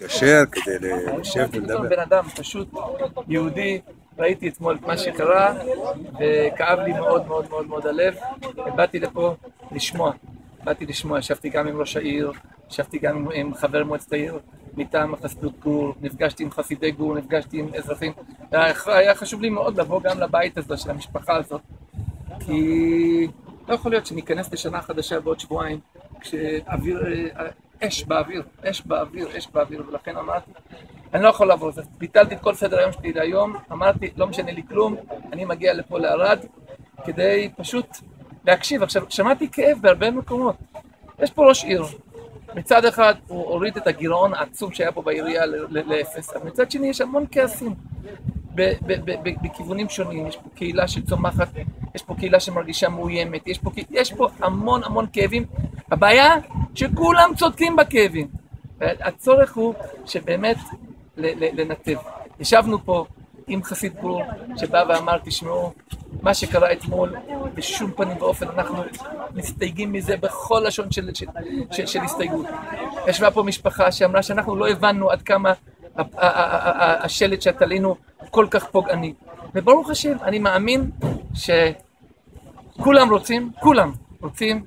להתקשר כדי לשבת ולדבר. בן אדם פשוט, יהודי, ראיתי אתמול את מה שקרה, וכאב לי מאוד מאוד מאוד מאוד הלב, ובאתי לפה לשמוע, באתי לשמוע, ישבתי גם עם ראש העיר, ישבתי גם עם, חבר מועצת העיר מטעם חסידות גור, נפגשתי עם חסידי גור, נפגשתי עם אזרחים, היה, היה חשוב לי מאוד לבוא גם לבית הזה של המשפחה הזאת, כי לא יכול להיות שניכנס לשנה חדשה בעוד שבועיים, כשאוויר, אה, אש באוויר, אש באוויר, אש באוויר, ולכן אמרתי, אני לא יכול לעבור, אז ביטלתי את כל סדר היום שלי להיום, אמרתי, לא משנה לי כלום, אני מגיע לפה לערד, כדי פשוט להקשיב. עכשיו, שמעתי כאב בהרבה מקומות. יש פה ראש עיר, מצד אחד הוא הוריד את הגירעון העצום שהיה פה בעירייה לאפס, אבל מצד שני יש המון כעסים. בכיוונים שונים, יש פה קהילה שצומחת, יש פה קהילה שמרגישה מאוימת, יש פה, יש פה המון המון כאבים. הבעיה שכולם צודקים בכאבים. הצורך הוא שבאמת לנתב. ישבנו פה עם חסיד גור שבא ואמר, תשמעו, מה שקרה אתמול, בשום פנים ואופן אנחנו מסתייגים מזה בכל לשון של, של, של, של הסתייגות. ישבה פה משפחה שאמרה שאנחנו לא הבנו עד כמה השלט שתלינו כל כך פוגעני. וברוך השם, אני מאמין שכולם רוצים, כולם רוצים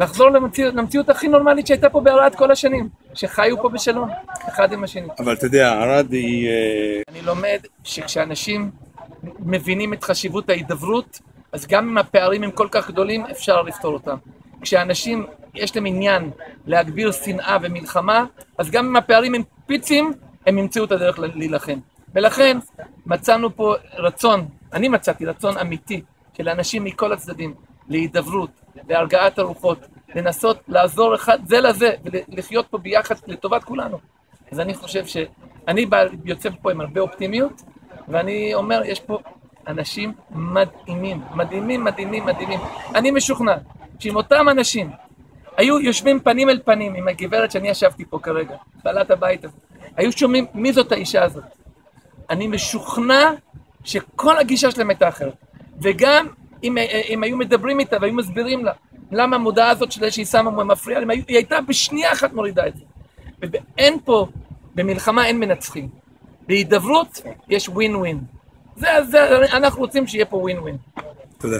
לחזור למציאות, למציאות הכי נורמלית שהייתה פה בערד כל השנים, שחיו פה בשלום, אחד עם השני. אבל אתה יודע, ערד היא... אה, אני לומד שכשאנשים מבינים את חשיבות ההידברות, אז גם אם הפערים הם כל כך גדולים, אפשר לפתור אותם. כשאנשים, יש להם עניין להגביר שנאה ומלחמה, אז גם אם הפערים הם פיצים, הם ימצאו את הדרך להילחם. ולכן מצאנו פה רצון, אני מצאתי רצון אמיתי של אנשים מכל הצדדים להידברות, להרגעת הרוחות, לנסות לעזור אחד זה לזה ולחיות פה ביחד לטובת כולנו. אז אני חושב שאני בא, יוצא פה עם הרבה אופטימיות, ואני אומר, יש פה אנשים מדהימים, מדהימים, מדהימים, מדהימים. אני משוכנע שאם אותם אנשים היו יושבים פנים אל פנים עם הגברת שאני ישבתי פה כרגע, בעלת הבית הזה, היו שומעים מי זאת האישה הזאת. אני משוכנע שכל הגישה שלהם הייתה אחרת. וגם אם, אם היו מדברים איתה והיו מסבירים לה למה המודעה הזאת שלה שהיא שמה מפריעה היא הייתה בשנייה אחת מורידה את זה. ואין פה, במלחמה אין מנצחים. בהידברות יש ווין ווין. זה, זה, אנחנו רוצים שיהיה פה ווין ווין. תודה.